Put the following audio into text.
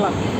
lah.